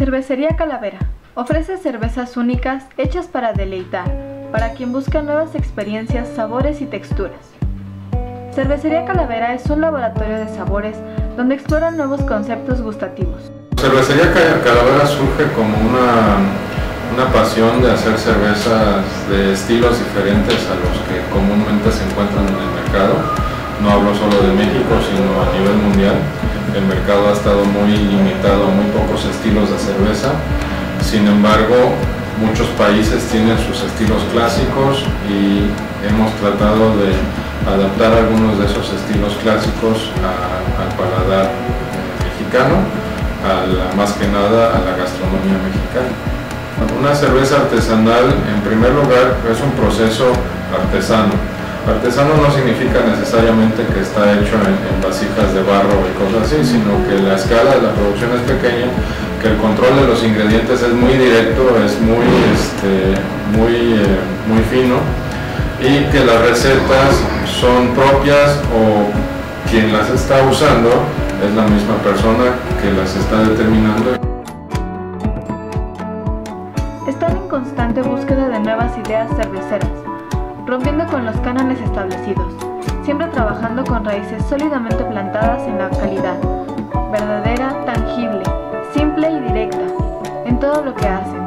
Cervecería Calavera. Ofrece cervezas únicas hechas para deleitar, para quien busca nuevas experiencias, sabores y texturas. Cervecería Calavera es un laboratorio de sabores donde exploran nuevos conceptos gustativos. Cervecería Calavera surge como una, una pasión de hacer cervezas de estilos diferentes a los que comúnmente se encuentran en el mercado. No hablo solo de México, sino a nivel mundial el mercado ha estado muy limitado a muy pocos estilos de cerveza. Sin embargo, muchos países tienen sus estilos clásicos y hemos tratado de adaptar algunos de esos estilos clásicos al paladar mexicano, más que nada a la gastronomía mexicana. Una cerveza artesanal, en primer lugar, es un proceso artesano Artesano no significa necesariamente que está hecho en, vasijas de barro y cosas así, sino que la escala de la producción es pequeña, que el control de los ingredientes es muy directo, es muy, este, muy, eh, muy fino y que las recetas son propias o quien las está usando es la misma persona que las está determinando. Están en constante búsqueda de nuevas ideas cerveceras rompiendo con los cánones establecidos, siempre trabajando con raíces sólidamente plantadas en la calidad, verdadera, tangible, simple y directa, en todo lo que hacen.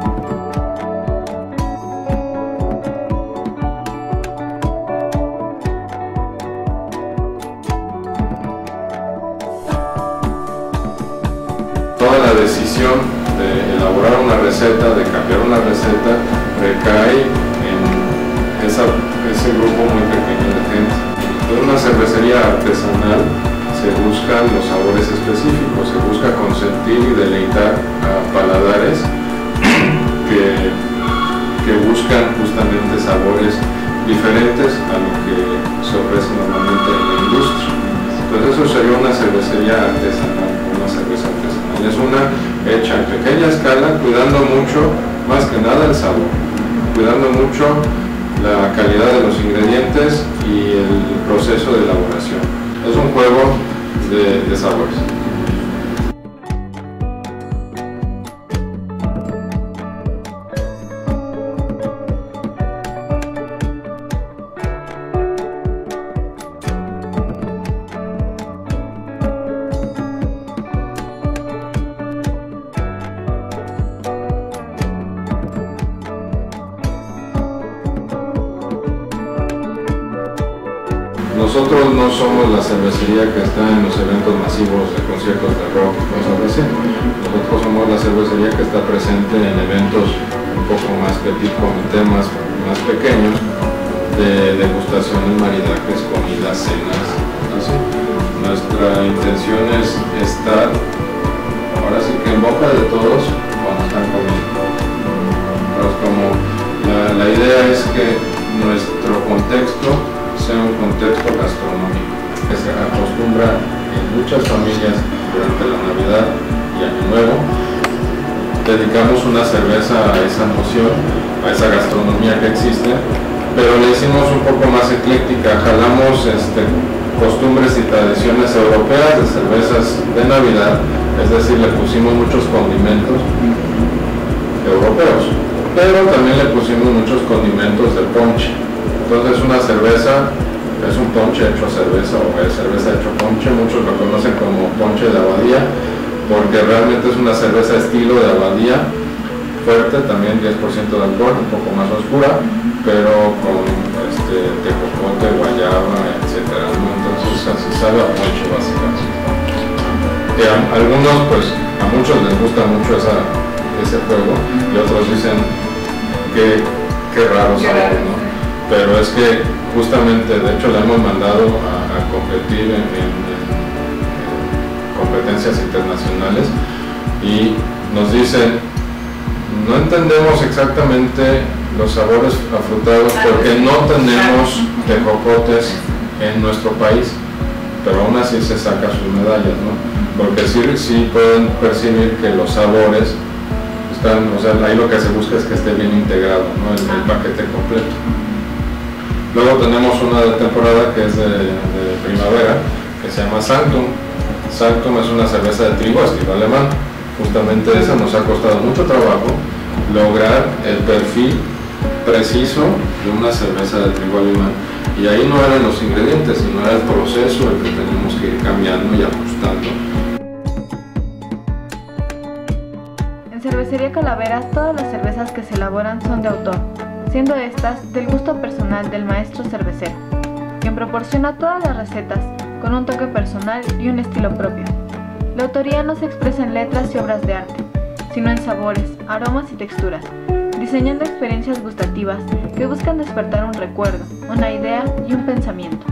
Toda la decisión de elaborar una receta, de cambiar una receta, recae en esa ese grupo muy pequeño de gente. En una cervecería artesanal se buscan los sabores específicos, se busca consentir y deleitar a paladares que, que buscan justamente sabores diferentes a lo que se ofrece normalmente en la industria. Entonces eso sería una cervecería artesanal, una cerveza artesanal. Es una hecha en pequeña escala, cuidando mucho, más que nada el sabor, cuidando mucho la calidad de los ingredientes y el proceso de elaboración. Es un juego de, sabores. Nosotros no somos la cervecería que está en los eventos masivos de conciertos de rock y cosas así. Nosotros somos la cervecería que está presente en eventos un poco más petit, con temas más pequeños, de degustaciones, maridajes, comidas, cenas. Así. Nuestra intención es estar, Una cerveza a esa noción, a esa gastronomía que existe, pero le hicimos un poco más ecléctica, jalamos este, costumbres y tradiciones europeas de cervezas de Navidad, es decir, le pusimos muchos condimentos europeos, pero también le pusimos muchos condimentos de ponche. Entonces una cerveza es un ponche hecho cerveza o es cerveza hecho ponche, muchos lo conocen como ponche de abadía, porque realmente es una cerveza estilo de abadía, fuerte, también 10% de alcohol, un poco más oscura, pero con este, tejocote, guayaba, etc. Entonces así sabe a ponche básicamente. Que a, algunos, pues, a muchos les gusta mucho ese juego y otros dicen que, qué raro sabe, ¿no? pero es que justamente, de hecho, la hemos mandado a, competir en, competencias internacionales y nos dicen, no entendemos exactamente los sabores afrutados porque no tenemos tejocotes en nuestro país, pero aún así se saca sus medallas, ¿no? Porque sí, sí pueden percibir que los sabores están, o sea, ahí lo que se busca es que esté bien integrado, ¿no? el paquete completo. Luego tenemos una de temporada que es de, primavera, que se llama Sanctum. Sanctum es una cerveza de trigo, estilo alemán. justamente esa, nos ha costado mucho trabajo lograr el perfil preciso de una cerveza de trigo alemán. Y ahí no eran los ingredientes, sino era el proceso el que tenemos que ir cambiando y ajustando. En Cervecería Calaveras todas las cervezas que se elaboran son de autor, siendo estas del gusto personal del maestro cervecero, quien proporciona todas las recetas con un toque personal y un estilo propio. La autoría no se expresa en letras y obras de arte, sino en sabores, aromas y texturas, diseñando experiencias gustativas que buscan despertar un recuerdo, una idea y un pensamiento.